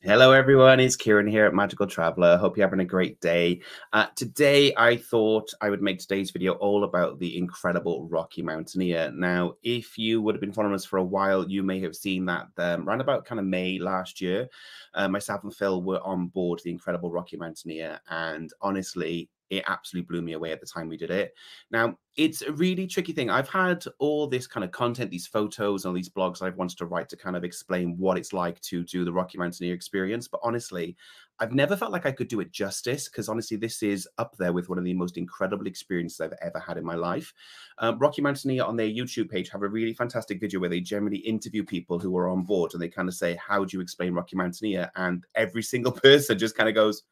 Hello, everyone. It's Kieran here at Magical Traveller. Hope you're having a great day. Uh, today, I thought I would make today's video all about the incredible Rocky Mountaineer. Now, if you would have been following us for a while, you may have seen that um, around about kind of May last year, uh, myself and Phil were on board the incredible Rocky Mountaineer. And honestly, it absolutely blew me away at the time we did it. Now, it's a really tricky thing. I've had all this kind of content, these photos, all these blogs I've wanted to write to kind of explain what it's like to do the Rocky Mountaineer experience. But honestly, I've never felt like I could do it justice because honestly, this is up there with one of the most incredible experiences I've ever had in my life. Um, Rocky Mountaineer on their YouTube page have a really fantastic video where they generally interview people who are on board and they kind of say, How do you explain Rocky Mountaineer? And every single person just kind of goes,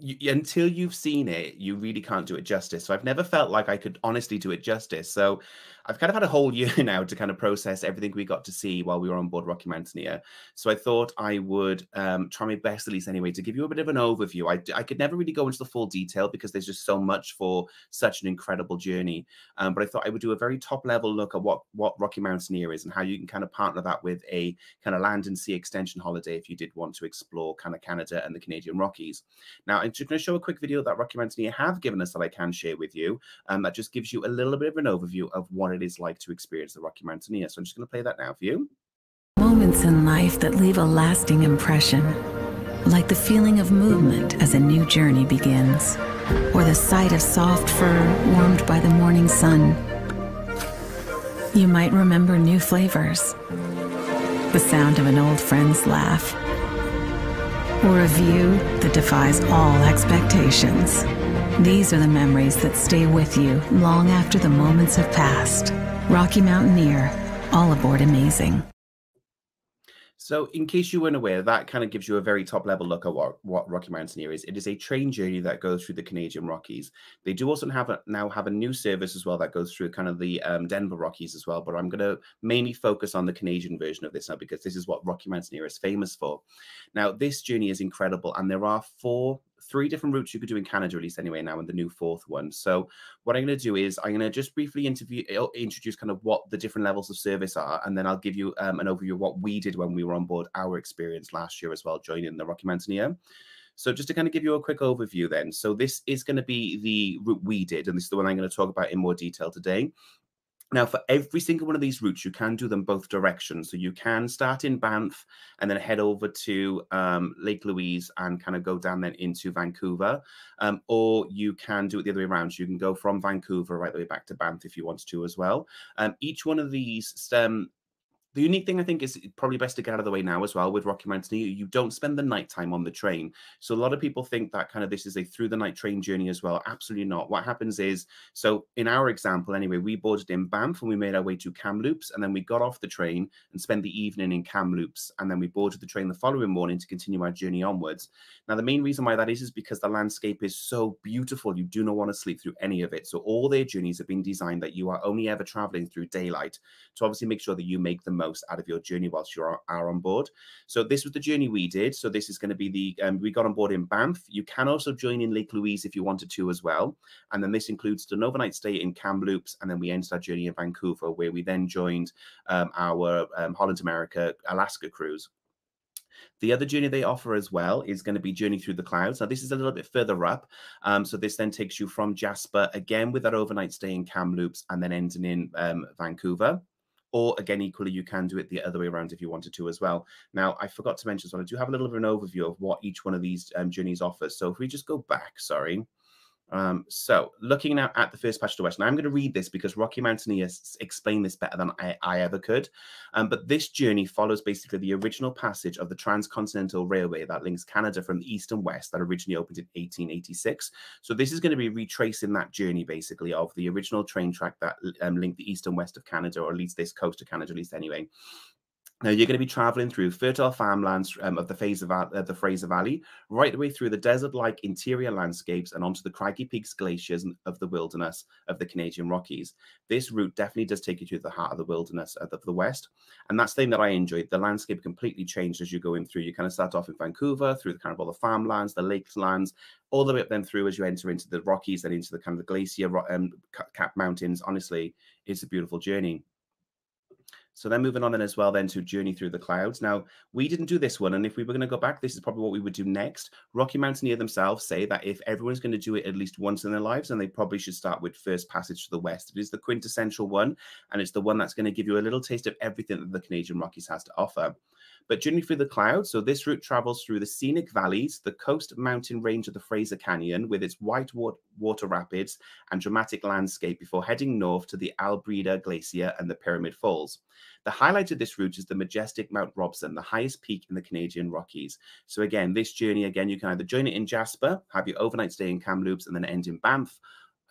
you, until you've seen it, you really can't do it justice. So I've never felt like I could honestly do it justice. So I've kind of had a whole year now to kind of process everything we got to see while we were on board Rocky Mountaineer. So I thought I would um, try my best, at least anyway, to give you a bit of an overview. I, I could never really go into the full detail because there's just so much for such an incredible journey. Um, but I thought I would do a very top level look at what, what Rocky Mountaineer is and how you can kind of partner that with a kind of land and sea extension holiday if you did want to explore kind of Canada and the Canadian Rockies. Now, I'm just going to show a quick video that Rocky Mountaineer have given us that I can share with you. Um, that just gives you a little bit of an overview of what it is like to experience the Rocky Mountaineer. So I'm just going to play that now for you. Moments in life that leave a lasting impression, like the feeling of movement as a new journey begins, or the sight of soft fur warmed by the morning sun. You might remember new flavors, the sound of an old friend's laugh, or a view that defies all expectations. These are the memories that stay with you long after the moments have passed. Rocky Mountaineer, all aboard amazing. So, in case you weren't aware, that kind of gives you a very top level look at what, what Rocky Mountaineer is. It is a train journey that goes through the Canadian Rockies. They do also have a, now have a new service as well that goes through kind of the um, Denver Rockies as well. But I'm going to mainly focus on the Canadian version of this now because this is what Rocky Mountaineer is famous for. Now, this journey is incredible, and there are four three different routes you could do in Canada, at least anyway, now, and the new fourth one. So what I'm going to do is I'm going to just briefly interview, uh, introduce kind of what the different levels of service are, and then I'll give you um, an overview of what we did when we were on board, our experience last year as well, joining the Rocky Mountaineer. So just to kind of give you a quick overview then. So this is going to be the route we did, and this is the one I'm going to talk about in more detail today. Now, for every single one of these routes, you can do them both directions. So you can start in Banff and then head over to um, Lake Louise and kind of go down then into Vancouver. Um, or you can do it the other way around. So you can go from Vancouver right the way back to Banff if you want to as well. Um, each one of these the unique thing I think is probably best to get out of the way now as well with Rocky Mountain. You don't spend the night time on the train. So a lot of people think that kind of this is a through the night train journey as well. Absolutely not. What happens is, so in our example anyway, we boarded in Banff and we made our way to Kamloops and then we got off the train and spent the evening in Kamloops and then we boarded the train the following morning to continue our journey onwards. Now the main reason why that is is because the landscape is so beautiful. You do not want to sleep through any of it. So all their journeys have been designed that you are only ever traveling through daylight to obviously make sure that you make the most out of your journey whilst you are, are on board. So this was the journey we did. So this is going to be the um, we got on board in Banff. You can also join in Lake Louise if you wanted to as well. And then this includes an overnight stay in Kamloops, and then we ended our journey in Vancouver, where we then joined um, our um, Holland America Alaska cruise. The other journey they offer as well is going to be Journey Through the Clouds. Now, this is a little bit further up. Um, so this then takes you from Jasper again with that overnight stay in Kamloops and then ending in um, Vancouver. Or again, equally, you can do it the other way around if you wanted to as well. Now, I forgot to mention well, I do have a little bit of an overview of what each one of these um, journeys offers. So if we just go back, sorry, um, so looking now at the first passage to the west, now I'm going to read this because Rocky Mountaineer explained this better than I, I ever could. Um, but this journey follows basically the original passage of the Transcontinental Railway that links Canada from the east and west that originally opened in 1886. So this is going to be retracing that journey basically of the original train track that um, linked the east and west of Canada, or at least this coast of Canada, at least anyway. Now you're going to be traveling through fertile farmlands um, of the, Fraser, uh, the Fraser Valley, right the way through the desert-like interior landscapes and onto the craggy peaks glaciers of the wilderness of the Canadian Rockies. This route definitely does take you to the heart of the wilderness of the West, and that's the thing that I enjoyed. The landscape completely changed as you're going through. You kind of start off in Vancouver, through the kind of all the farmlands, the lakeslands, all the way up then through as you enter into the Rockies, and into the kind of the glacier um, cap mountains. Honestly, it's a beautiful journey. So then moving on then as well then to Journey Through the Clouds. Now, we didn't do this one, and if we were going to go back, this is probably what we would do next. Rocky Mountaineer themselves say that if everyone's going to do it at least once in their lives, then they probably should start with First Passage to the West. It is the quintessential one, and it's the one that's going to give you a little taste of everything that the Canadian Rockies has to offer. But Journey Through the Clouds, so this route travels through the scenic valleys, the coast mountain range of the Fraser Canyon with its white water rapids and dramatic landscape before heading north to the Albreda Glacier and the Pyramid Falls. The highlight of this route is the majestic Mount Robson, the highest peak in the Canadian Rockies. So again, this journey, again, you can either join it in Jasper, have your overnight stay in Kamloops, and then end in Banff,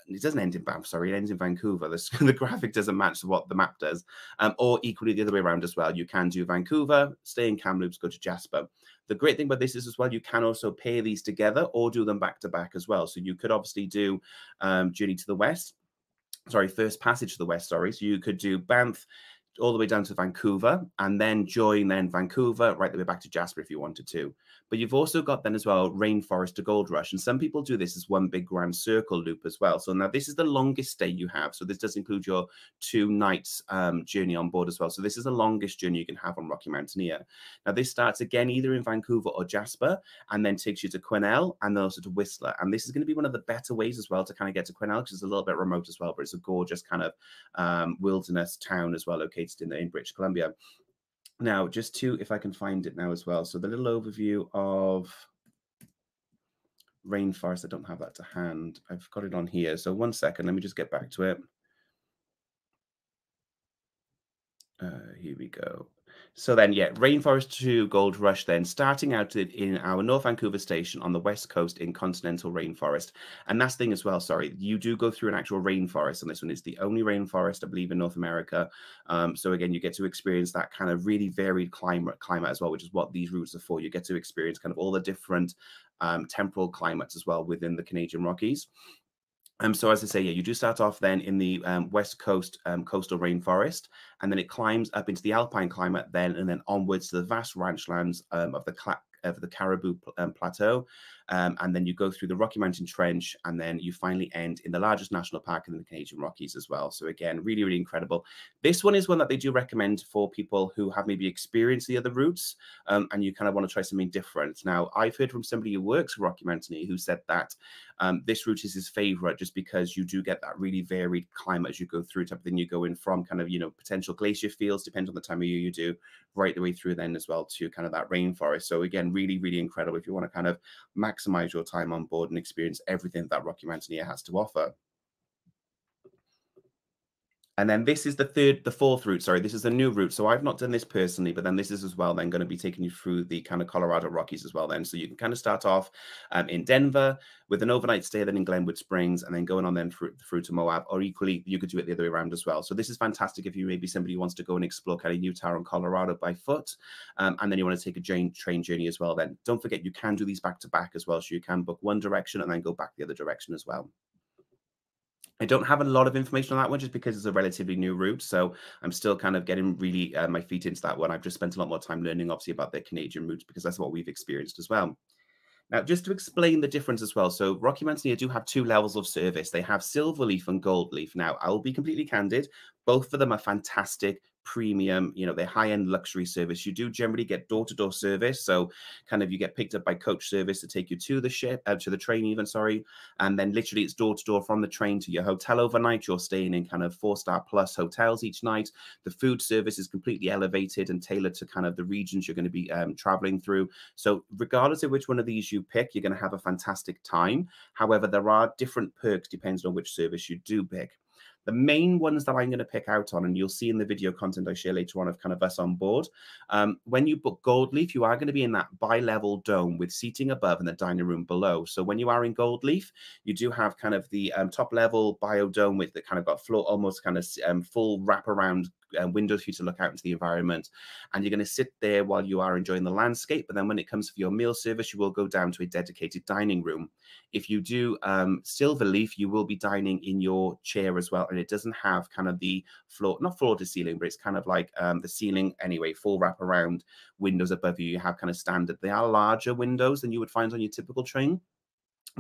it doesn't end in Banff, sorry, it ends in Vancouver. The, the graphic doesn't match what the map does. Um, or equally the other way around as well. You can do Vancouver, stay in Kamloops, go to Jasper. The great thing about this is as well, you can also pair these together or do them back to back as well. So you could obviously do um, Journey to the West, sorry, First Passage to the West, sorry. So you could do Banff, all the way down to Vancouver and then join then Vancouver right the way back to Jasper if you wanted to. But you've also got then as well Rainforest to Gold Rush. And some people do this as one big grand circle loop as well. So now this is the longest stay you have. So this does include your two nights um, journey on board as well. So this is the longest journey you can have on Rocky Mountaineer. Now this starts again either in Vancouver or Jasper and then takes you to Quesnel and then also to Whistler. And this is going to be one of the better ways as well to kind of get to Quesnel because it's a little bit remote as well, but it's a gorgeous kind of um, wilderness town as well located in, the, in British Columbia. Now, just to, if I can find it now as well. So the little overview of rainforest, I don't have that to hand. I've got it on here. So one second, let me just get back to it. Uh, here we go. So then, yeah, Rainforest to Gold Rush, then starting out in our North Vancouver station on the west coast in continental rainforest. And that's thing as well, sorry, you do go through an actual rainforest, on this one It's the only rainforest, I believe, in North America. Um, so again, you get to experience that kind of really varied climate, climate as well, which is what these routes are for. You get to experience kind of all the different um, temporal climates as well within the Canadian Rockies. Um, so as I say, yeah, you do start off then in the um, west coast um, coastal rainforest, and then it climbs up into the alpine climate, then and then onwards to the vast ranchlands um, of the of the Cariboo um, Plateau, um, and then you go through the Rocky Mountain Trench, and then you finally end in the largest national park in the Canadian Rockies as well. So again, really, really incredible. This one is one that they do recommend for people who have maybe experienced the other routes, um, and you kind of want to try something different. Now, I've heard from somebody who works for Rocky Mountaineer who said that um, this route is his favorite just because you do get that really varied climate as you go through type of thing. You go in from kind of, you know, potential glacier fields, depends on the time of year you do, right the way through then as well to kind of that rainforest. So again, really, really incredible if you want to kind of maximize your time on board and experience everything that Rocky Mountaineer has to offer. And then this is the third, the fourth route. Sorry, this is a new route. So I've not done this personally, but then this is as well then going to be taking you through the kind of Colorado Rockies as well then. So you can kind of start off um, in Denver with an overnight stay then in Glenwood Springs and then going on then through, through to Moab or equally you could do it the other way around as well. So this is fantastic if you maybe somebody wants to go and explore kind of Utah and Colorado by foot um, and then you want to take a train journey as well then. Don't forget you can do these back to back as well. So you can book one direction and then go back the other direction as well. I don't have a lot of information on that one just because it's a relatively new route. So I'm still kind of getting really uh, my feet into that one. I've just spent a lot more time learning, obviously, about the Canadian routes because that's what we've experienced as well. Now, just to explain the difference as well. So Rocky Mountaineer do have two levels of service. They have silver leaf and gold leaf. Now, I will be completely candid. Both of them are fantastic premium, you know, their high end luxury service. You do generally get door to door service. So, kind of, you get picked up by coach service to take you to the ship, uh, to the train, even, sorry. And then literally it's door to door from the train to your hotel overnight. You're staying in kind of four star plus hotels each night. The food service is completely elevated and tailored to kind of the regions you're going to be um, traveling through. So, regardless of which one of these you pick, you're going to have a fantastic time. However, there are different perks depending on which service you do pick. The main ones that I'm going to pick out on, and you'll see in the video content I share later on of kind of us on board. Um, when you book Goldleaf, you are going to be in that bi-level dome with seating above and the dining room below. So when you are in Goldleaf, you do have kind of the um, top level biodome with the kind of got floor almost kind of um, full wraparound uh, windows for you to look out into the environment. And you're going to sit there while you are enjoying the landscape. But then when it comes for your meal service, you will go down to a dedicated dining room. If you do um, Silverleaf, you will be dining in your chair as well. And it doesn't have kind of the floor, not floor to ceiling, but it's kind of like um, the ceiling anyway, full wrap around windows above you. You have kind of standard. They are larger windows than you would find on your typical train.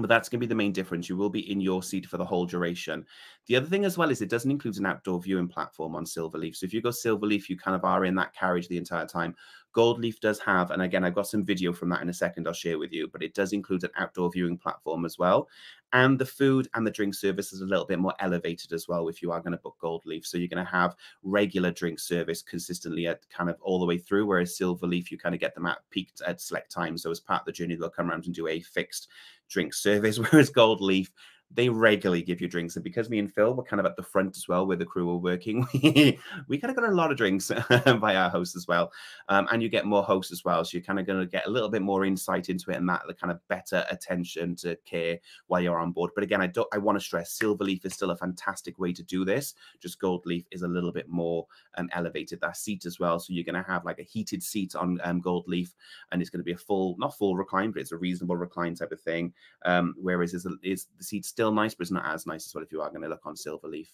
But that's going to be the main difference. You will be in your seat for the whole duration. The other thing as well is it doesn't include an outdoor viewing platform on Silverleaf. So if you go Silverleaf, you kind of are in that carriage the entire time. Goldleaf does have, and again, I've got some video from that in a second I'll share with you, but it does include an outdoor viewing platform as well. And the food and the drink service is a little bit more elevated as well if you are going to book Goldleaf. So you're going to have regular drink service consistently at kind of all the way through, whereas Silverleaf, you kind of get them at peaked at select times. So as part of the journey, they'll come around and do a fixed drink service, whereas Goldleaf, they regularly give you drinks. And because me and Phil were kind of at the front as well, where the crew were working, we, we kind of got a lot of drinks by our host as well. Um, and you get more hosts as well. So you're kind of going to get a little bit more insight into it and that the kind of better attention to care while you're on board. But again, I don't I want to stress Silver Leaf is still a fantastic way to do this. Just Gold Leaf is a little bit more um, elevated. That seat as well. So you're going to have like a heated seat on um, Goldleaf, and it's going to be a full, not full recline, but it's a reasonable recline type of thing. Um, whereas is, is the seat's still nice, but it's not as nice as well if you are going to look on Silverleaf.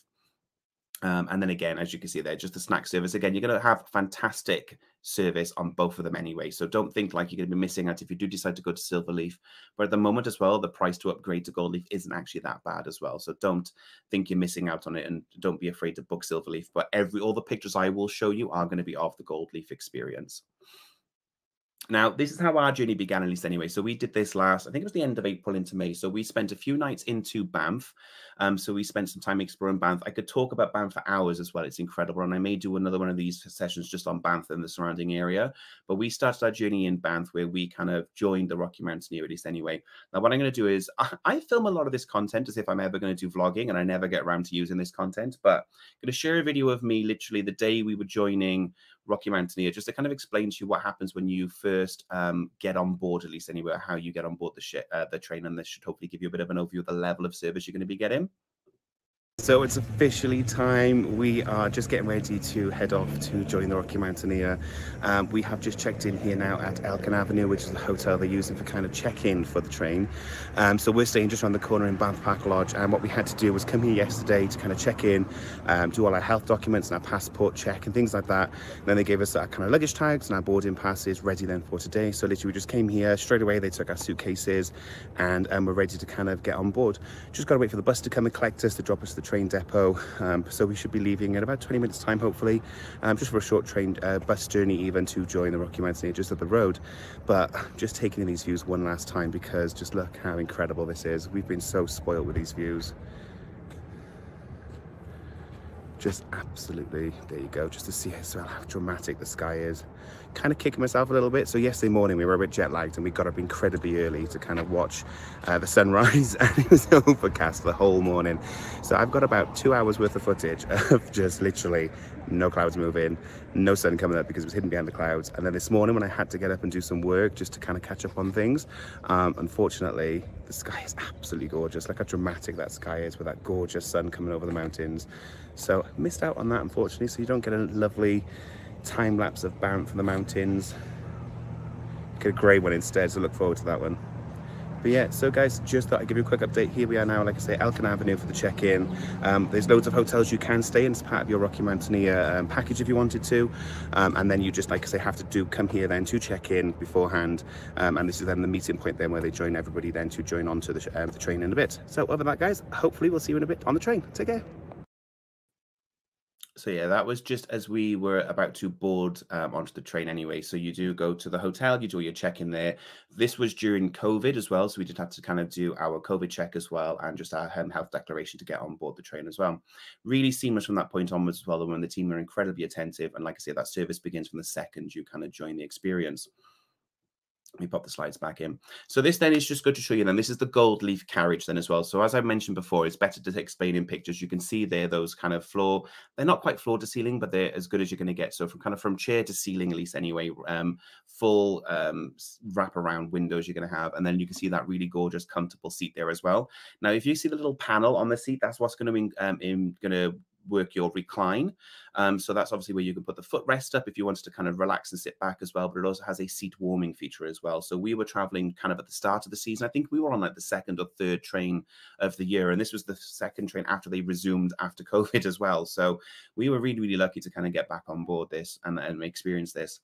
Um, and then again, as you can see there, just the snack service. Again, you're going to have fantastic service on both of them anyway. So don't think like you're going to be missing out if you do decide to go to Silverleaf. But at the moment as well, the price to upgrade to Goldleaf isn't actually that bad as well. So don't think you're missing out on it and don't be afraid to book Silverleaf. But every all the pictures I will show you are going to be of the Goldleaf experience. Now, this is how our journey began, at least anyway. So we did this last, I think it was the end of April into May. So we spent a few nights into Banff. Um, so we spent some time exploring Banff. I could talk about Banff for hours as well. It's incredible. And I may do another one of these sessions just on Banff and the surrounding area. But we started our journey in Banff where we kind of joined the Rocky Mountaineer, at least anyway. Now, what I'm going to do is I, I film a lot of this content as if I'm ever going to do vlogging and I never get around to using this content. But I'm going to share a video of me literally the day we were joining Rocky Mountaineer, just to kind of explain to you what happens when you first um, get on board, at least anywhere, how you get on board the uh, the train, and this should hopefully give you a bit of an overview of the level of service you're going to be getting. So it's officially time. We are just getting ready to head off to join the Rocky Mountaineer. Um, we have just checked in here now at Elk and Avenue, which is the hotel they're using for kind of check-in for the train. Um, so we're staying just around the corner in Banff Park Lodge. And what we had to do was come here yesterday to kind of check in, um, do all our health documents and our passport check and things like that. And then they gave us our kind of luggage tags and our boarding passes ready then for today. So literally we just came here straight away. They took our suitcases and um, we're ready to kind of get on board. Just got to wait for the bus to come and collect us to drop us the train depot. Um, so we should be leaving in about 20 minutes time, hopefully, um, just for a short train uh, bus journey even to join the Rocky Mountain just up the road. But just taking in these views one last time because just look how incredible this is. We've been so spoiled with these views just absolutely there you go just to see as well how dramatic the sky is kind of kicking myself a little bit. So yesterday morning we were a bit jet lagged and we got up incredibly early to kind of watch uh, the sunrise. And it was overcast the whole morning. So i've got about two hours worth of footage of just literally no clouds moving no sun coming up because it was hidden behind the clouds. And then this morning when i had to get up and do some work just to kind of catch up on things um, unfortunately the sky is absolutely gorgeous look how dramatic that sky is with that gorgeous sun coming over the mountains. So missed out on that unfortunately. So you don't get a lovely time lapse of Banff from the mountains. Get a grey one instead so look forward to that one. But yeah so guys just thought i'd give you a quick update. Here we are now like i say Elk and Avenue for the check-in. Um, there's loads of hotels you can stay in as part of your rocky mountaineer um, package if you wanted to. Um, and then you just like i say have to do come here then to check in beforehand. Um, and this is then the meeting point then where they join everybody then to join onto the, um, the train in a bit. So other than that guys hopefully we'll see you in a bit on the train. Take care so yeah, that was just as we were about to board um, onto the train anyway. So you do go to the hotel, you do your check-in there. This was during COVID as well, so we did have to kind of do our COVID check as well, and just our home health declaration to get on board the train as well. Really seamless from that point onwards as well. When the team are incredibly attentive, and like I say, that service begins from the second you kind of join the experience. Let me pop the slides back in. So this then is just good to show you then. This is the gold leaf carriage then as well. So as I mentioned before, it's better to explain in pictures. You can see there those kind of floor. They're not quite floor to ceiling, but they're as good as you're going to get. So from kind of from chair to ceiling, at least anyway, um, full um, wrap around windows you're going to have. And then you can see that really gorgeous, comfortable seat there as well. Now, if you see the little panel on the seat, that's what's going to, um, in, going to work your recline. Um, so that's obviously where you can put the footrest up if you wanted to kind of relax and sit back as well. But it also has a seat warming feature as well. So we were traveling kind of at the start of the season. I think we were on like the second or third train of the year. And this was the second train after they resumed after COVID as well. So we were really, really lucky to kind of get back on board this and, and experience this.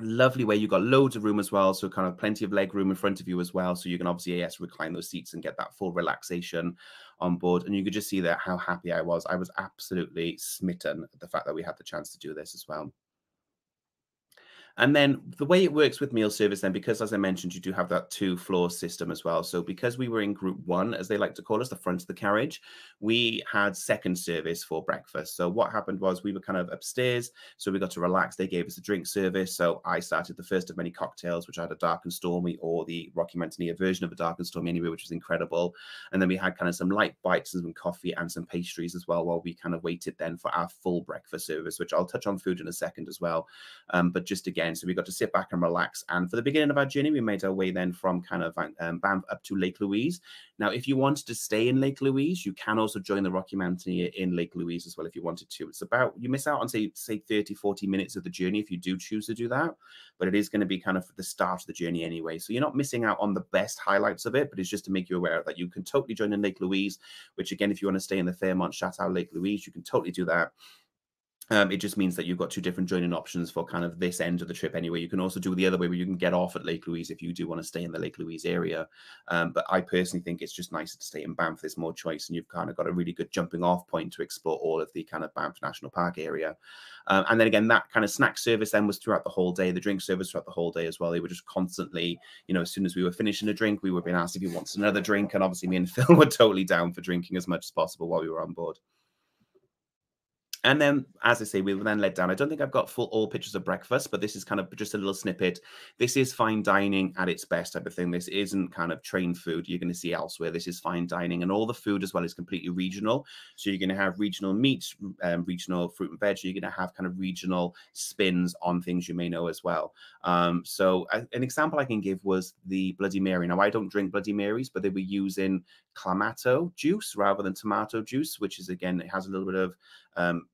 Lovely way. You've got loads of room as well, so kind of plenty of leg room in front of you as well. So you can obviously yes recline those seats and get that full relaxation on board. And you could just see that how happy I was. I was absolutely smitten at the fact that we had the chance to do this as well. And then the way it works with meal service, then, because as I mentioned, you do have that two floor system as well. So because we were in group one, as they like to call us, the front of the carriage, we had second service for breakfast. So what happened was we were kind of upstairs, so we got to relax. They gave us a drink service. So I started the first of many cocktails, which I had a dark and stormy or the Rocky Mountaineer version of a dark and stormy anyway, which was incredible. And then we had kind of some light bites and some coffee and some pastries as well while we kind of waited then for our full breakfast service, which I'll touch on food in a second as well. Um, but just again, again. So we got to sit back and relax. And for the beginning of our journey, we made our way then from kind of um, Banff up to Lake Louise. Now, if you wanted to stay in Lake Louise, you can also join the Rocky Mountaineer in Lake Louise as well if you wanted to. It's about, you miss out on say, say 30, 40 minutes of the journey if you do choose to do that. But it is going to be kind of the start of the journey anyway. So you're not missing out on the best highlights of it, but it's just to make you aware that you can totally join in Lake Louise, which again, if you want to stay in the Fairmont Chateau Lake Louise, you can totally do that. Um, it just means that you've got two different joining options for kind of this end of the trip anyway. You can also do the other way where you can get off at Lake Louise if you do want to stay in the Lake Louise area. Um, but I personally think it's just nicer to stay in Banff. There's more choice and you've kind of got a really good jumping off point to explore all of the kind of Banff National Park area. Um, and then again, that kind of snack service then was throughout the whole day, the drink service throughout the whole day as well. They were just constantly, you know, as soon as we were finishing a drink, we were being asked if he wants another drink. And obviously me and Phil were totally down for drinking as much as possible while we were on board. And then, as I say, we were then led down. I don't think I've got full all pictures of breakfast, but this is kind of just a little snippet. This is fine dining at its best type of thing. This isn't kind of train food you're going to see elsewhere. This is fine dining, and all the food as well is completely regional. So you're going to have regional meats, um, regional fruit and veg. You're going to have kind of regional spins on things you may know as well. Um, so uh, an example I can give was the Bloody Mary. Now I don't drink Bloody Marys, but they were using clamato juice rather than tomato juice, which is again it has a little bit of um,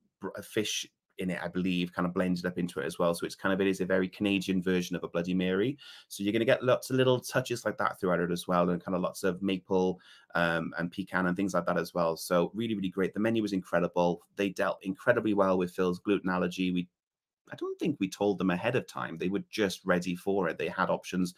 fish in it, I believe, kind of blended up into it as well. So it's kind of it is a very Canadian version of a Bloody Mary. So you're going to get lots of little touches like that throughout it as well, and kind of lots of maple um, and pecan and things like that as well. So really, really great. The menu was incredible. They dealt incredibly well with Phil's gluten allergy. We, I don't think we told them ahead of time. They were just ready for it. They had options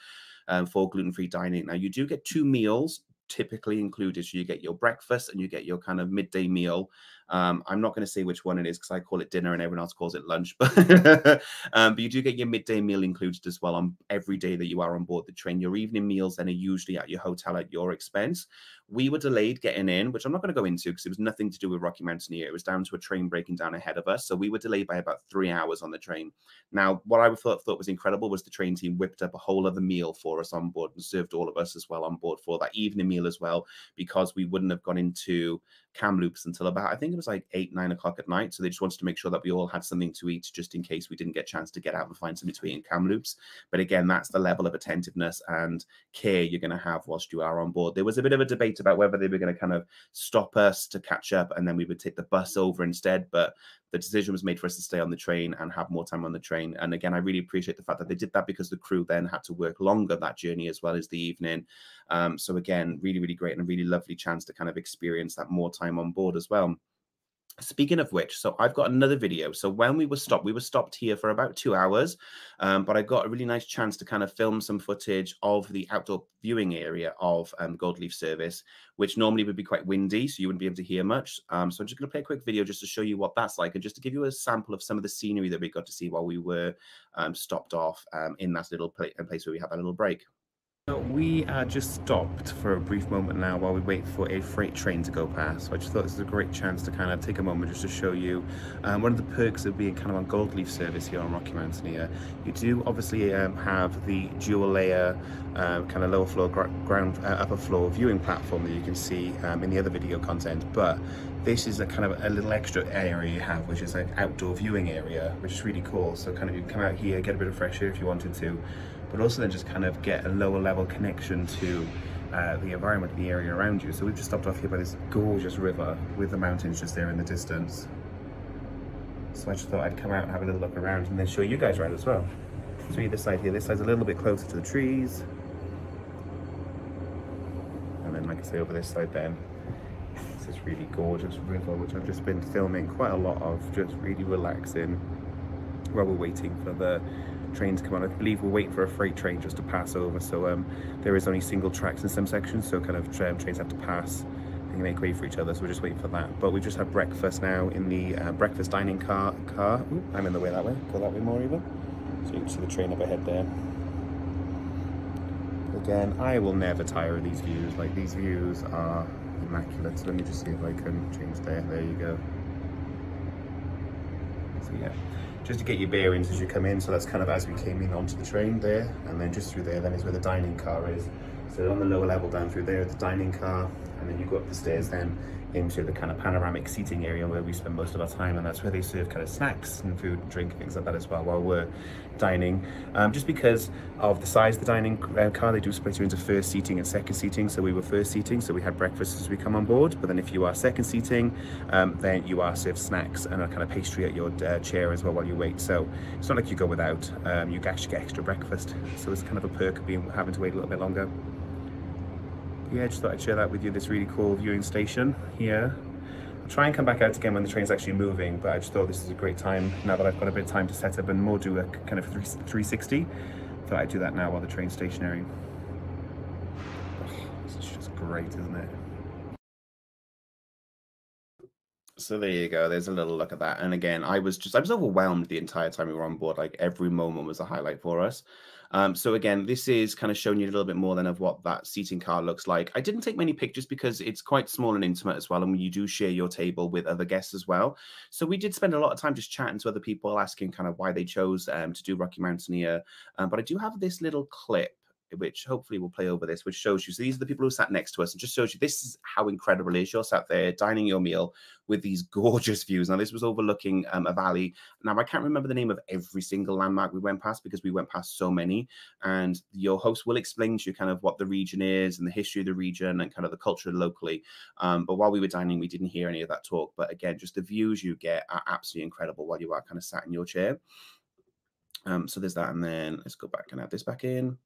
um, for gluten-free dining. Now you do get two meals typically included. So you get your breakfast and you get your kind of midday meal. Um, I'm not going to say which one it is because I call it dinner and everyone else calls it lunch. But, um, but you do get your midday meal included as well on every day that you are on board the train. Your evening meals then are usually at your hotel at your expense. We were delayed getting in, which I'm not going to go into because it was nothing to do with Rocky Mountaineer. It was down to a train breaking down ahead of us. So we were delayed by about three hours on the train. Now, what I thought, thought was incredible was the train team whipped up a whole other meal for us on board and served all of us as well on board for that evening meal as well, because we wouldn't have gone into Kamloops until about, I think it was like eight, nine o'clock at night. So they just wanted to make sure that we all had something to eat just in case we didn't get a chance to get out and find something to eat in Kamloops. But again, that's the level of attentiveness and care you're going to have whilst you are on board. There was a bit of a debate about whether they were going to kind of stop us to catch up and then we would take the bus over instead. But the decision was made for us to stay on the train and have more time on the train. And again, I really appreciate the fact that they did that because the crew then had to work longer that journey as well as the evening. Um, so again, really, really great and a really lovely chance to kind of experience that more time on board as well. Speaking of which, so I've got another video. So when we were stopped, we were stopped here for about two hours, um, but I got a really nice chance to kind of film some footage of the outdoor viewing area of um, Gold Leaf Service, which normally would be quite windy, so you wouldn't be able to hear much. Um, so I'm just going to play a quick video just to show you what that's like, and just to give you a sample of some of the scenery that we got to see while we were um, stopped off um, in that little place where we had that little break. We are just stopped for a brief moment now while we wait for a freight train to go past. So I just thought this is a great chance to kind of take a moment just to show you um, one of the perks of being kind of on Gold Leaf service here on Rocky Mountain Mountaineer. You do obviously um, have the dual layer um, kind of lower floor, ground, uh, upper floor viewing platform that you can see um, in the other video content, but this is a kind of a little extra area you have, which is an outdoor viewing area, which is really cool. So kind of you can come out here, get a bit of fresh air if you wanted to, but also then just kind of get a lower level connection to uh, the environment, the area around you. So we've just stopped off here by this gorgeous river with the mountains just there in the distance. So I just thought I'd come out and have a little look around and then show you guys around as well. So this side here, this side's a little bit closer to the trees. And then like I say over this side then, this is really gorgeous river which I've just been filming quite a lot of, just really relaxing while we're waiting for the train to come on. I believe we're waiting for a freight train just to pass over. So um, there is only single tracks in some sections, so kind of um, trains have to pass and make way for each other. So we're just waiting for that. But we've just had breakfast now in the uh, breakfast dining car. Car. Ooh, I'm in the way that way. Go that way more even. So you can see the train up ahead there. Again, I will never tire of these views. Like these views are immaculate. So let me just see if I can change there. There you go. So yeah, just to get your bearings as you come in. So that's kind of as we came in onto the train there, and then just through there, then is where the dining car is. So on the lower level down through there, the dining car, and then you go up the stairs then into the kind of panoramic seating area where we spend most of our time and that's where they serve kind of snacks and food and drink and things like that as well while we're dining. Um, just because of the size of the dining uh, car they do split you into first seating and second seating. So we were first seating so we had breakfast as we come on board. But then if you are second seating um, then you are served snacks and a kind of pastry at your uh, chair as well while you wait. So it's not like you go without um, you actually get extra breakfast. So it's kind of a perk of being having to wait a little bit longer yeah, just thought I'd share that with you, this really cool viewing station here. I'll try and come back out again when the train's actually moving, but I just thought this is a great time, now that I've got a bit of time to set up and more do a kind of 360. Thought I'd do that now while the train's stationary. Is just great, isn't it? So there you go. There's a little look at that. And again, I was just I was overwhelmed the entire time we were on board. Like every moment was a highlight for us. Um, so again, this is kind of showing you a little bit more than of what that seating car looks like. I didn't take many pictures because it's quite small and intimate as well, and you do share your table with other guests as well. So we did spend a lot of time just chatting to other people, asking kind of why they chose um, to do Rocky Mountaineer. Um, but I do have this little clip which hopefully will play over this, which shows you. So these are the people who sat next to us and just shows you this is how incredible it is. You're sat there dining your meal with these gorgeous views. Now, this was overlooking um, a valley. Now, I can't remember the name of every single landmark we went past because we went past so many. And your host will explain to you kind of what the region is and the history of the region and kind of the culture locally. Um, but while we were dining, we didn't hear any of that talk. But again, just the views you get are absolutely incredible while you are kind of sat in your chair. Um, so there's that. And then let's go back and add this back in.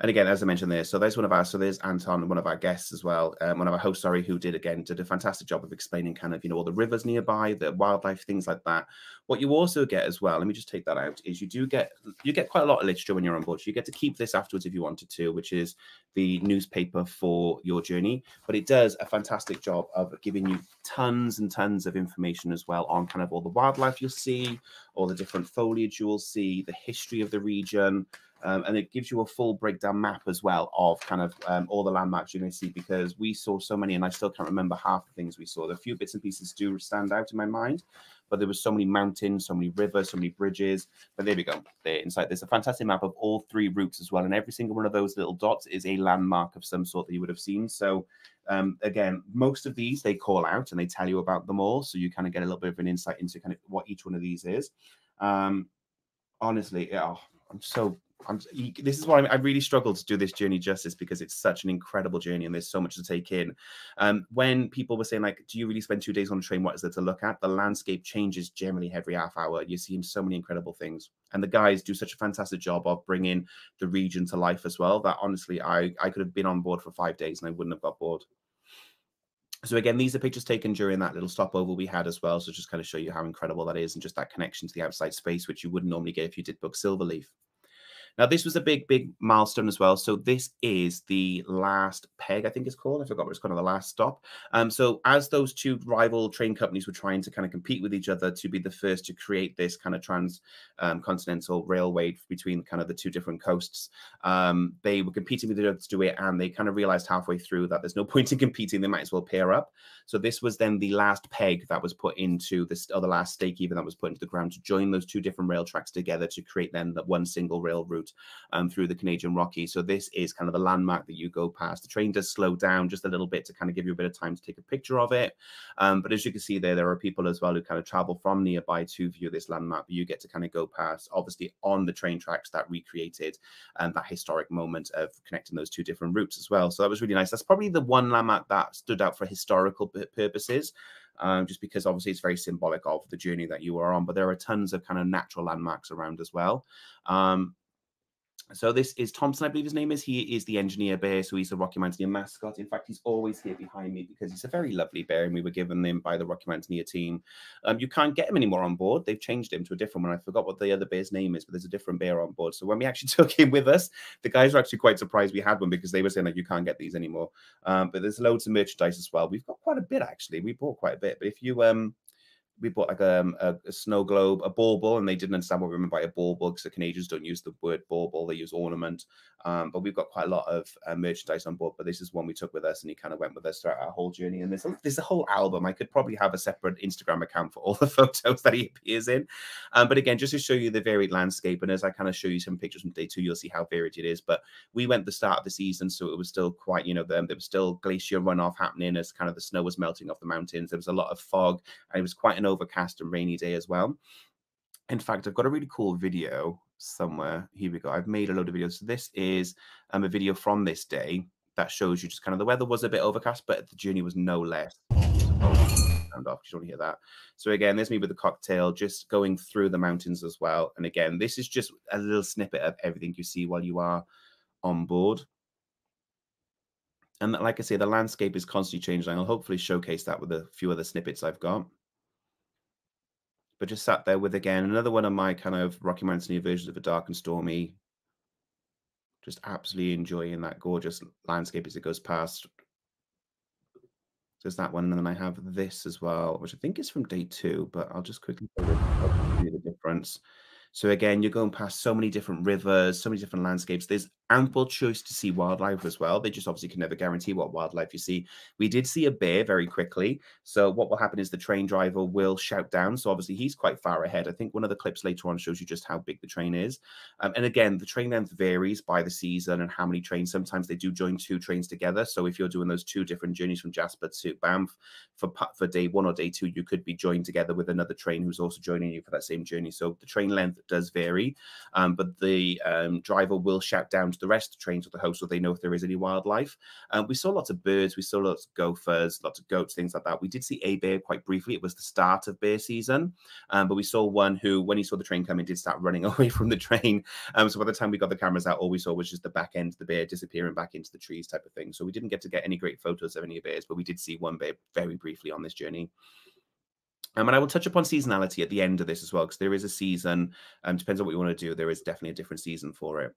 And again, as I mentioned there, so there's one of our, so there's Anton, one of our guests as well, um, one of our hosts, sorry, who did again did a fantastic job of explaining kind of you know all the rivers nearby, the wildlife, things like that. What you also get as well, let me just take that out, is you do get you get quite a lot of literature when you're on board. You get to keep this afterwards if you wanted to, which is the newspaper for your journey. But it does a fantastic job of giving you tons and tons of information as well on kind of all the wildlife you'll see, all the different foliage you will see, the history of the region. Um, and it gives you a full breakdown map as well of kind of um, all the landmarks you're going to see because we saw so many and I still can't remember half the things we saw. The few bits and pieces do stand out in my mind, but there was so many mountains, so many rivers, so many bridges. But there we go. There inside there's a fantastic map of all three routes as well, and every single one of those little dots is a landmark of some sort that you would have seen. So um, again, most of these they call out and they tell you about them all, so you kind of get a little bit of an insight into kind of what each one of these is. Um, honestly, oh, I'm so I'm, this is why I really struggle to do this journey justice because it's such an incredible journey and there's so much to take in. Um, when people were saying like, "Do you really spend two days on a train? What is there to look at?" The landscape changes generally every half hour. You're seeing so many incredible things, and the guys do such a fantastic job of bringing the region to life as well. That honestly, I I could have been on board for five days and I wouldn't have got bored. So again, these are pictures taken during that little stopover we had as well. So just kind of show you how incredible that is and just that connection to the outside space, which you wouldn't normally get if you did book Silverleaf. Now, this was a big, big milestone as well. So this is the last peg, I think it's called. I forgot what it's called, the last stop. Um, so as those two rival train companies were trying to kind of compete with each other to be the first to create this kind of trans-continental um, railway between kind of the two different coasts, um, they were competing with each other to do it, and they kind of realized halfway through that there's no point in competing. They might as well pair up. So this was then the last peg that was put into this, or the last stake even that was put into the ground to join those two different rail tracks together to create then that one single rail route route um, through the Canadian Rockies. So this is kind of the landmark that you go past. The train does slow down just a little bit to kind of give you a bit of time to take a picture of it. Um, but as you can see there, there are people as well who kind of travel from nearby to view this landmark. But you get to kind of go past, obviously on the train tracks that recreated um, that historic moment of connecting those two different routes as well. So that was really nice. That's probably the one landmark that stood out for historical purposes. Um, just because obviously it's very symbolic of the journey that you are on. But there are tons of kind of natural landmarks around as well. Um, So this is Thompson, I believe his name is. He is the engineer bear, so he's the Rocky Mountaineer mascot. In fact, he's always here behind me because he's a very lovely bear, and we were given him by the Rocky Mountaineer team. Um, you can't get him anymore on board. They've changed him to a different one. I forgot what the other bear's name is, but there's a different bear on board. So when we actually took him with us, the guys were actually quite surprised we had one because they were saying like you can't get these anymore. Um, but there's loads of merchandise as well. We've got quite a bit actually. We bought quite a bit. But if you um we bought like um, a, a, snow globe, a bauble, and they didn't understand what we meant by a bauble because the Canadians don't use the word bauble; they use ornament. Um, but we've got quite a lot of uh, merchandise on board. But this is one we took with us, and he kind of went with us throughout our whole journey. And there's a, there's a whole album. I could probably have a separate Instagram account for all the photos that he appears in. Um, but again, just to show you the varied landscape, and as I kind of show you some pictures from day two, you'll see how varied it is. But we went the start of the season, so it was still quite, you know, there, was still glacier runoff happening as kind of the snow was melting off the mountains. There was a lot of fog, and it was quite an overcast and rainy day as well. In fact, I've got a really cool video somewhere. Here we go. I've made a load of videos. So this is um, a video from this day that shows you just kind of the weather was a bit overcast, but the journey was no less. Stand off, you don't hear that. So again, there's me with the cocktail, just going through the mountains as well. And again, this is just a little snippet of everything you see while you are on board. And like I say, the landscape is constantly changing. I'll hopefully showcase that with a few other snippets I've got but just sat there with again another one of my kind of Rocky Mountain versions of a dark and stormy. Just absolutely enjoying that gorgeous landscape as it goes past. There's that one, and then I have this as well, which I think is from day two, but I'll just quickly show the difference. So again, you're going past so many different rivers, so many different landscapes. There's ample choice to see wildlife as well. They just obviously can never guarantee what wildlife you see. We did see a bear very quickly. So what will happen is the train driver will shout down. So obviously he's quite far ahead. I think one of the clips later on shows you just how big the train is. Um, and again, the train length varies by the season and how many trains. Sometimes they do join two trains together. So if you're doing those two different journeys from Jasper to Banff for for day one or day two, you could be joined together with another train who's also joining you for that same journey. So the train length does vary, um, but the um, driver will shout down the rest trains with the host so they know if there is any wildlife. Um, we saw lots of birds, we saw lots of gophers, lots of goats, things like that. We did see a bear quite briefly. It was the start of bear season, um, but we saw one who, when he saw the train coming, did start running away from the train. Um, so by the time we got the cameras out, all we saw was just the back end of the bear disappearing back into the trees type of thing. So we didn't get to get any great photos of any bears, but we did see one bear very briefly on this journey. Um, and I will touch upon seasonality at the end of this as well, because there is a season. Um, depends on what you want to do. There is definitely a different season for it.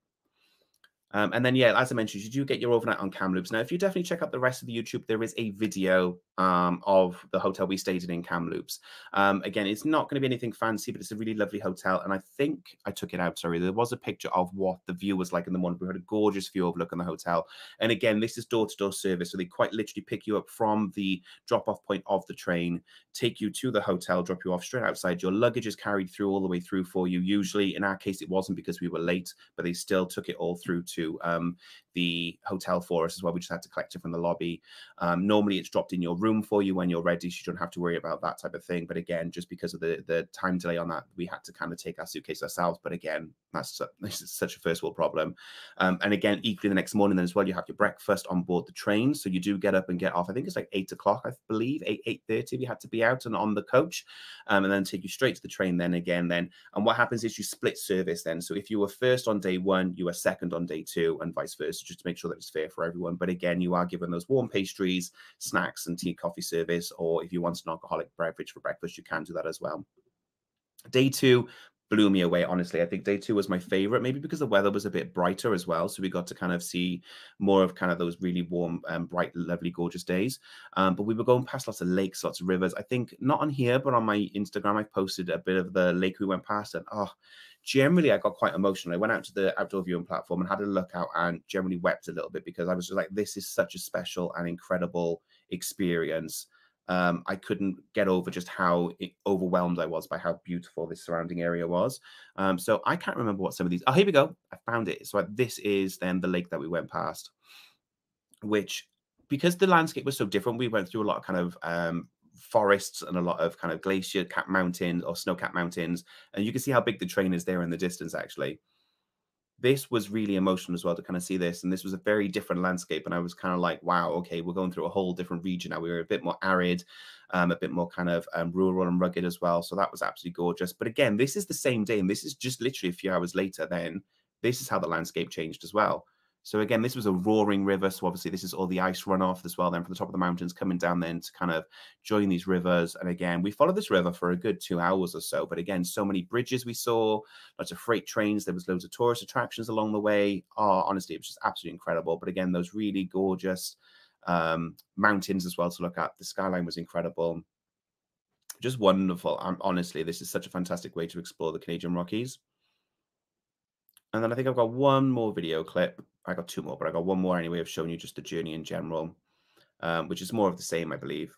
Um, and then, yeah, as I mentioned, you do get your overnight on Kamloops. Now, if you definitely check out the rest of the YouTube, there is a video um, of the hotel we stayed in in Kamloops. Um, again, it's not going to be anything fancy, but it's a really lovely hotel. And I think I took it out. Sorry, there was a picture of what the view was like in the morning. We had a gorgeous view overlooking the hotel. And again, this is door to door service. So they quite literally pick you up from the drop off point of the train, take you to the hotel, drop you off straight outside. Your luggage is carried through all the way through for you. Usually, in our case, it wasn't because we were late, but they still took it all through to to um, the hotel for us as well. We just had to collect it from the lobby. Um, normally, it's dropped in your room for you when you're ready, so you don't have to worry about that type of thing. But again, just because of the the time delay on that, we had to kind of take our suitcase ourselves. But again, that's such a first world problem. Um, and again, equally the next morning, then as well, you have your breakfast on board the train. So you do get up and get off. I think it's like eight o'clock, I believe, eight eight thirty. We had to be out and on the coach, um, and then take you straight to the train. Then again, then and what happens is you split service. Then so if you were first on day one, you were second on day two, and vice versa, just to make sure that it's fair for everyone. But again, you are given those warm pastries, snacks, and tea, coffee service. Or if you want an alcoholic beverage for breakfast, you can do that as well. Day two, blew me away honestly. I think day two was my favorite maybe because the weather was a bit brighter as well so we got to kind of see more of kind of those really warm and um, bright lovely gorgeous days. Um, but we were going past lots of lakes lots of rivers. I think not on here but on my instagram i posted a bit of the lake we went past and oh generally I got quite emotional. I went out to the outdoor viewing platform and had a look out and generally wept a little bit because I was just like, this is such a special and incredible experience um, I couldn't get over just how overwhelmed I was by how beautiful this surrounding area was. Um, so I can't remember what some of these. Oh, here we go. I found it. So this is then the lake that we went past, which because the landscape was so different, we went through a lot of kind of um, forests and a lot of kind of glacier cap mountains or snow cap mountains, and you can see how big the train is there in the distance actually this was really emotional as well to kind of see this. And this was a very different landscape. And I was kind of like, wow, okay, we're going through a whole different region now. We were a bit more arid, um, a bit more kind of um, rural and rugged as well. So that was absolutely gorgeous. But again, this is the same day. And this is just literally a few hours later then this is how the landscape changed as well. So again, this was a roaring river. So obviously, this is all the ice runoff as well. Then from the top of the mountains coming down, then to kind of join these rivers. And again, we followed this river for a good two hours or so. But again, so many bridges we saw, lots of freight trains. There was loads of tourist attractions along the way. Oh, honestly, it was just absolutely incredible. But again, those really gorgeous um, mountains as well to look at. The skyline was incredible. Just wonderful. Um, honestly, this is such a fantastic way to explore the Canadian Rockies. And then I think I've got one more video clip. I got two more, but I got one more anyway of showing you just the journey in general, um, which is more of the same, I believe.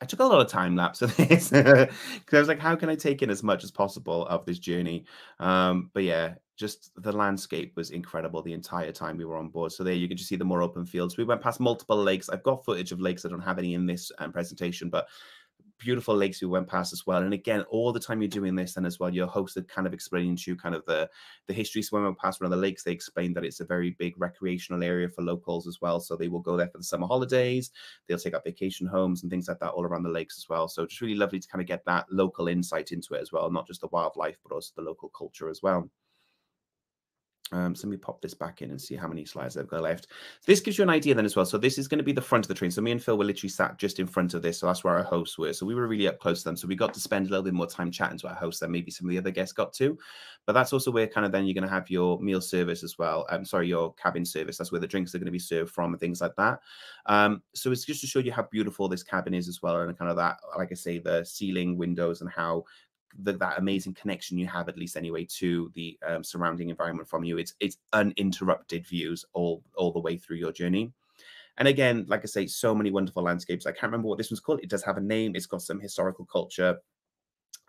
I took a lot of time lapse of this because I was like, how can I take in as much as possible of this journey? Um, but yeah, just the landscape was incredible the entire time we were on board. So there you can just see the more open fields. We went past multiple lakes. I've got footage of lakes. I don't have any in this um, presentation, but beautiful lakes we went past as well. And again, all the time you're doing this, and as well, your host are kind of explaining to you kind of the the history. So when we went past one of the lakes, they explained that it's a very big recreational area for locals as well. So they will go there for the summer holidays. They'll take up vacation homes and things like that all around the lakes as well. So just really lovely to kind of get that local insight into it as well, not just the wildlife, but also the local culture as well. Um, so let me pop this back in and see how many slides I've got left. This gives you an idea then as well. So this is going to be the front of the train. So me and Phil were literally sat just in front of this. So that's where our hosts were. So we were really up close to them. So we got to spend a little bit more time chatting to our hosts than maybe some of the other guests got to. But that's also where kind of then you're going to have your meal service as well. I'm sorry, your cabin service. That's where the drinks are going to be served from and things like that. Um, so it's just to show you how beautiful this cabin is as well. And kind of that, like I say, the ceiling windows and how the, that amazing connection you have, at least anyway, to the um, surrounding environment from you. It's it's uninterrupted views all all the way through your journey. And again, like I say, so many wonderful landscapes. I can't remember what this one's called. It does have a name. It's got some historical culture.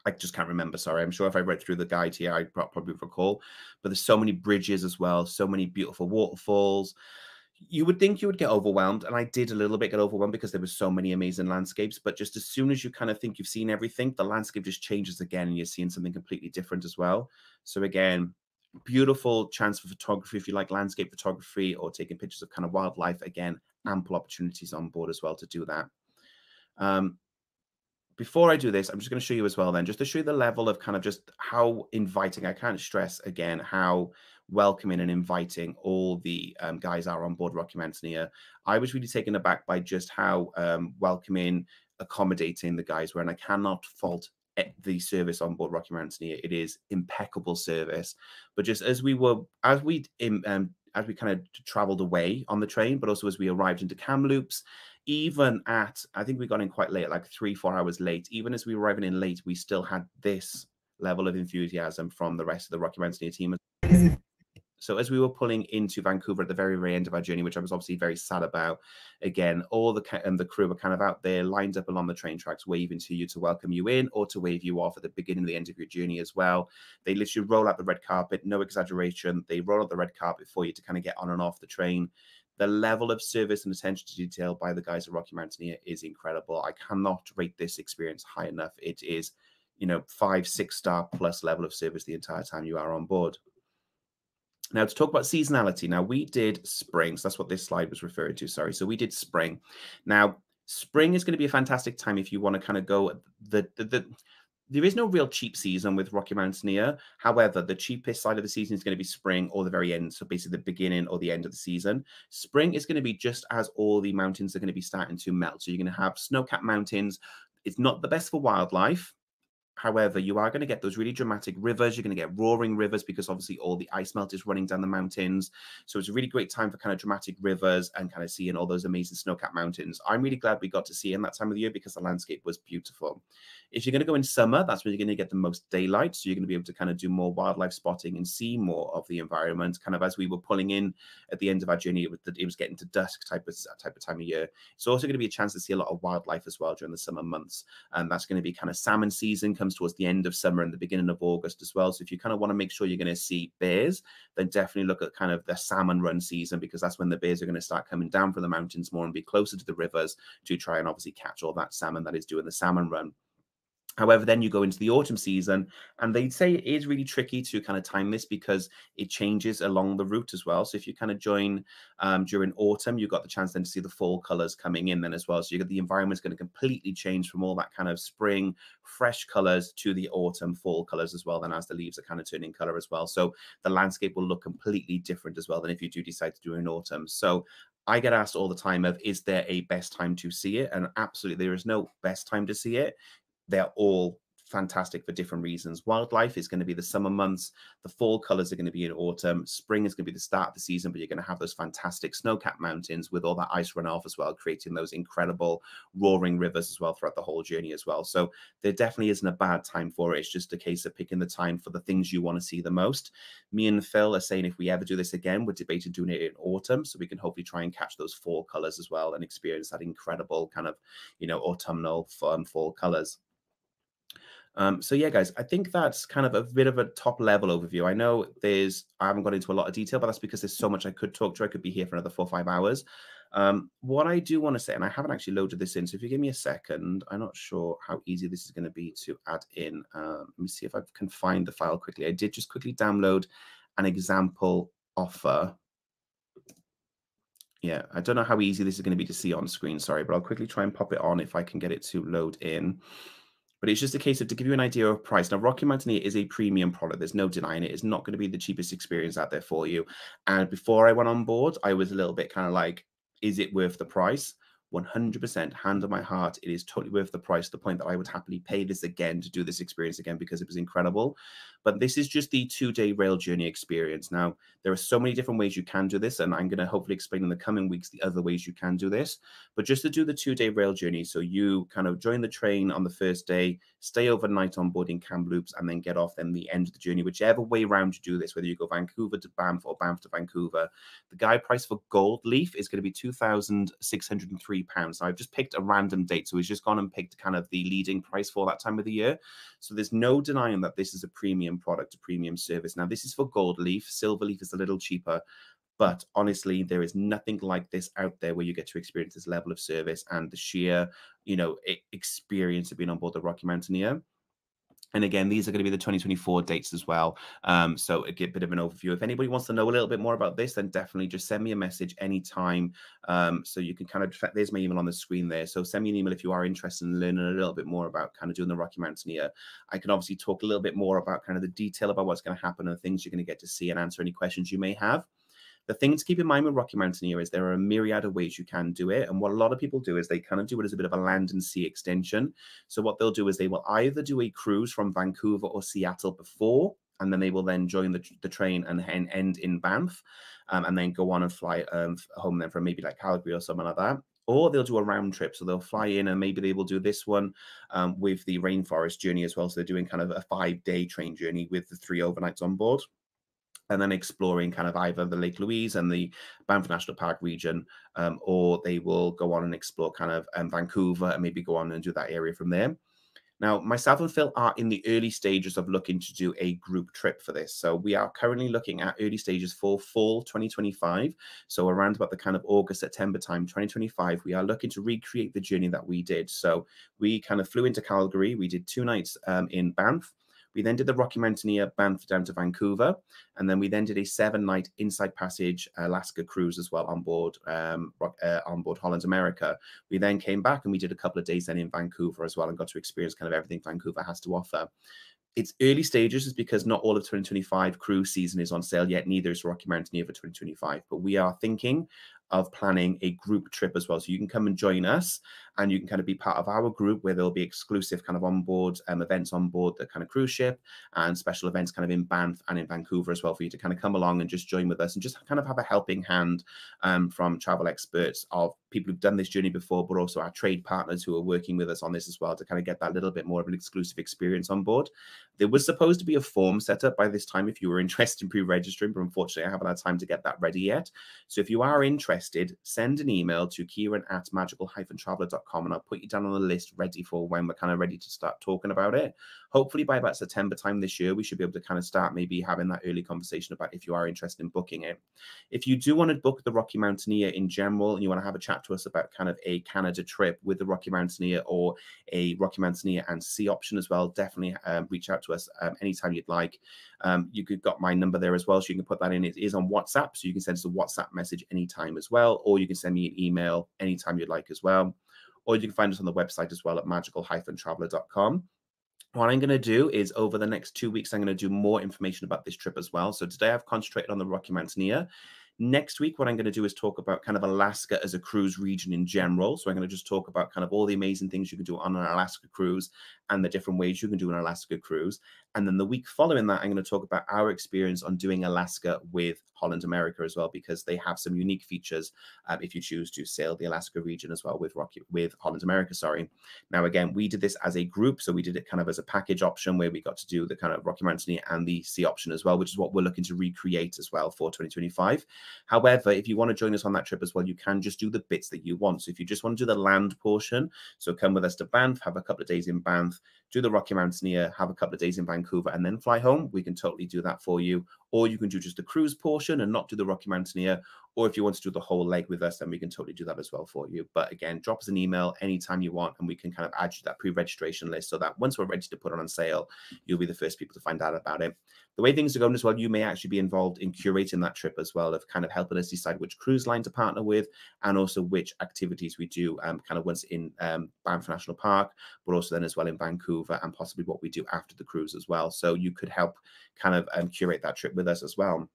I just can't remember. Sorry. I'm sure if I read through the guide here, I'd probably recall. But there's so many bridges as well, so many beautiful waterfalls you would think you would get overwhelmed and i did a little bit get overwhelmed because there were so many amazing landscapes but just as soon as you kind of think you've seen everything the landscape just changes again and you're seeing something completely different as well so again beautiful chance for photography if you like landscape photography or taking pictures of kind of wildlife again ample opportunities on board as well to do that um, before I do this, I'm just going to show you as well, then, just to show you the level of kind of just how inviting. I can't stress again how welcoming and inviting all the um, guys are on board Rocky Mountaineer. I was really taken aback by just how um, welcoming, accommodating the guys were, and I cannot fault the service on board Rocky Mountaineer. It is impeccable service. But just as we were, as we um, as we kind of traveled away on the train, but also as we arrived into Kamloops, even at I think we got in quite late, like three, four hours late. Even as we were arriving in late, we still had this level of enthusiasm from the rest of the Rocky Mountaineer team. So as we were pulling into Vancouver at the very, very end of our journey, which I was obviously very sad about, again, all the and the crew were kind of out there, lined up along the train tracks, waving to you to welcome you in or to wave you off at the beginning and the end of your journey as well. They literally roll out the red carpet, no exaggeration. They roll out the red carpet for you to kind of get on and off the train. The level of service and attention to detail by the guys at Rocky Mountaineer is incredible. I cannot rate this experience high enough. It is, you know, five, six star plus level of service the entire time you are on board. Now, to talk about seasonality, now we did spring. So that's what this slide was referring to. Sorry. So we did spring. Now, spring is going to be a fantastic time if you want to kind of go the, the, the there is no real cheap season with Rocky Mountaineer. However, the cheapest side of the season is going to be spring or the very end. So basically the beginning or the end of the season. Spring is going to be just as all the mountains are going to be starting to melt. So you're going to have snow-capped mountains. It's not the best for wildlife. However, you are going to get those really dramatic rivers. You're going to get roaring rivers because obviously all the ice melt is running down the mountains. So it's a really great time for kind of dramatic rivers and kind of seeing all those amazing snow-capped mountains. I'm really glad we got to see in that time of the year because the landscape was beautiful. If you're going to go in summer, that's when you're going to get the most daylight. So you're going to be able to kind of do more wildlife spotting and see more of the environment. Kind of as we were pulling in at the end of our journey, it was, it was getting to dusk type of type of time of year. It's also going to be a chance to see a lot of wildlife as well during the summer months. And that's going to be kind of salmon season comes towards the end of summer and the beginning of August as well. So if you kind of want to make sure you're going to see bears, then definitely look at kind of the salmon run season because that's when the bears are going to start coming down from the mountains more and be closer to the rivers to try and obviously catch all that salmon that is doing the salmon run. However, then you go into the autumn season, and they'd say it is really tricky to kind of time this because it changes along the route as well. So if you kind of join um, during autumn, you've got the chance then to see the fall colors coming in then as well. So you got the environment's going to completely change from all that kind of spring fresh colors to the autumn fall colors as well. Then as the leaves are kind of turning color as well, so the landscape will look completely different as well than if you do decide to do in autumn. So I get asked all the time of is there a best time to see it? And absolutely, there is no best time to see it they're all fantastic for different reasons. Wildlife is going to be the summer months. The fall colors are going to be in autumn. Spring is going to be the start of the season, but you're going to have those fantastic snow-capped mountains with all that ice runoff as well, creating those incredible roaring rivers as well throughout the whole journey as well. So there definitely isn't a bad time for it. It's just a case of picking the time for the things you want to see the most. Me and Phil are saying if we ever do this again, we're debating doing it in autumn so we can hopefully try and catch those fall colors as well and experience that incredible kind of, you know, autumnal fun fall colors. Um, so yeah, guys, I think that's kind of a bit of a top level overview. I know there's I haven't got into a lot of detail, but that's because there's so much I could talk to. I could be here for another four five hours. Um, what I do want to say, and I haven't actually loaded this in, so if you give me a second, I'm not sure how easy this is going to be to add in. Um, let me see if I can find the file quickly. I did just quickly download an example offer. Yeah, I don't know how easy this is going to be to see on screen, sorry, but I'll quickly try and pop it on if I can get it to load in. But it's just a case of to give you an idea of price. Now, Rocky Mountaineer is a premium product. There's no denying it. It's not going to be the cheapest experience out there for you. And before I went on board, I was a little bit kind of like, is it worth the price? 100% hand on my heart it is totally worth the price the point that i would happily pay this again to do this experience again because it was incredible but this is just the two day rail journey experience now there are so many different ways you can do this and i'm going to hopefully explain in the coming weeks the other ways you can do this but just to do the two day rail journey so you kind of join the train on the first day stay overnight on board in kamloops and then get off then the end of the journey whichever way around you do this whether you go vancouver to banff or banff to vancouver the guide price for gold leaf is going to be 2603 pounds. I've just picked a random date. So he's just gone and picked kind of the leading price for that time of the year. So there's no denying that this is a premium product, a premium service. Now, this is for gold leaf. Silver leaf is a little cheaper. But honestly, there is nothing like this out there where you get to experience this level of service and the sheer, you know, experience of being on board the Rocky Mountaineer. And again, these are going to be the 2024 dates as well. Um, so a bit of an overview. If anybody wants to know a little bit more about this, then definitely just send me a message anytime. Um, so you can kind of, there's my email on the screen there. So send me an email if you are interested in learning a little bit more about kind of doing the Rocky Mountaineer. I can obviously talk a little bit more about kind of the detail about what's going to happen and the things you're going to get to see and answer any questions you may have. The thing to keep in mind with Rocky Mountaineer is there are a myriad of ways you can do it. And what a lot of people do is they kind of do it as a bit of a land and sea extension. So what they'll do is they will either do a cruise from Vancouver or Seattle before, and then they will then join the, the train and end in Banff, um, and then go on and fly um, home then from maybe like Calgary or something like that or they'll do a round trip. So they'll fly in and maybe they will do this one um, with the rainforest journey as well. So they're doing kind of a five day train journey with the three overnights on board and then exploring kind of either the Lake Louise and the Banff National Park region, um, or they will go on and explore kind of um, Vancouver and maybe go on and do that area from there. Now, myself and Phil are in the early stages of looking to do a group trip for this. So we are currently looking at early stages for fall 2025. So around about the kind of August, September time, 2025, we are looking to recreate the journey that we did. So we kind of flew into Calgary. We did two nights um, in Banff. We then did the Rocky Mountaineer Banff down to Vancouver, and then we then did a seven-night Inside Passage Alaska cruise as well on board um, uh, on board Holland America. We then came back and we did a couple of days then in Vancouver as well, and got to experience kind of everything Vancouver has to offer. It's early stages, is because not all of 2025 cruise season is on sale yet. Neither is Rocky Mountaineer for 2025, but we are thinking of planning a group trip as well. So you can come and join us and you can kind of be part of our group where there'll be exclusive kind of onboard um, events on board the kind of cruise ship and special events kind of in Banff and in Vancouver as well for you to kind of come along and just join with us and just kind of have a helping hand um, from travel experts of people who've done this journey before, but also our trade partners who are working with us on this as well to kind of get that little bit more of an exclusive experience on board. There was supposed to be a form set up by this time if you were interested in pre-registering, but unfortunately I haven't had time to get that ready yet. So if you are interested, send an email to Kieran at magical-traveller.com and I'll put you down on the list ready for when we're kind of ready to start talking about it. Hopefully by about September time this year, we should be able to kind of start maybe having that early conversation about if you are interested in booking it. If you do want to book the Rocky Mountaineer in general and you want to have a chat to us about kind of a Canada trip with the Rocky Mountaineer or a Rocky Mountaineer and Sea option as well, definitely um, reach out to us um, anytime you'd like. Um, you could got my number there as well, so you can put that in. It is on WhatsApp, so you can send us a WhatsApp message anytime as well, or you can send me an email anytime you'd like as well. Or you can find us on the website as well at magical-traveller.com. What I'm going to do is over the next two weeks, I'm going to do more information about this trip as well. So today I've concentrated on the Rocky Mountaineer. Next week, what I'm going to do is talk about kind of Alaska as a cruise region in general. So I'm going to just talk about kind of all the amazing things you can do on an Alaska cruise and the different ways you can do an Alaska cruise. And then the week following that, I'm going to talk about our experience on doing Alaska with Holland America as well, because they have some unique features um, if you choose to sail the Alaska region as well with Rocky with Holland America. Sorry. Now again, we did this as a group, so we did it kind of as a package option where we got to do the kind of Rocky Mountaineer and the Sea option as well, which is what we're looking to recreate as well for 2025. However, if you want to join us on that trip as well, you can just do the bits that you want. So if you just want to do the land portion, so come with us to Banff, have a couple of days in Banff, do the Rocky Mountaineer, have a couple of days in Vancouver, and then fly home. We can totally do that for you. Or you can do just the cruise portion and not do the Rocky Mountaineer. Or if you want to do the whole leg with us, then we can totally do that as well for you. But again, drop us an email anytime you want, and we can kind of add you to that pre-registration list so that once we're ready to put it on sale, you'll be the first people to find out about it. The way things are going as well, you may actually be involved in curating that trip as well, of kind of helping us decide which cruise line to partner with, and also which activities we do, um, kind of once in um, Banff National Park, but also then as well in Vancouver, and possibly what we do after the cruise as well. So you could help kind of um, curate that trip with us as well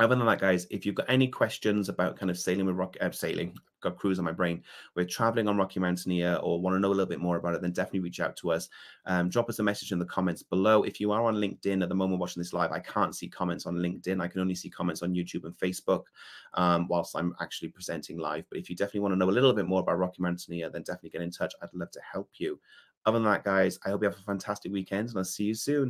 other than that, guys, if you've got any questions about kind of sailing with rock, uh, sailing, got cruise on my brain, we're traveling on Rocky Mountaineer or want to know a little bit more about it, then definitely reach out to us. Um, drop us a message in the comments below. If you are on LinkedIn at the moment watching this live, I can't see comments on LinkedIn. I can only see comments on YouTube and Facebook um, whilst I'm actually presenting live. But if you definitely want to know a little bit more about Rocky Mountaineer, then definitely get in touch. I'd love to help you. Other than that, guys, I hope you have a fantastic weekend and I'll see you soon.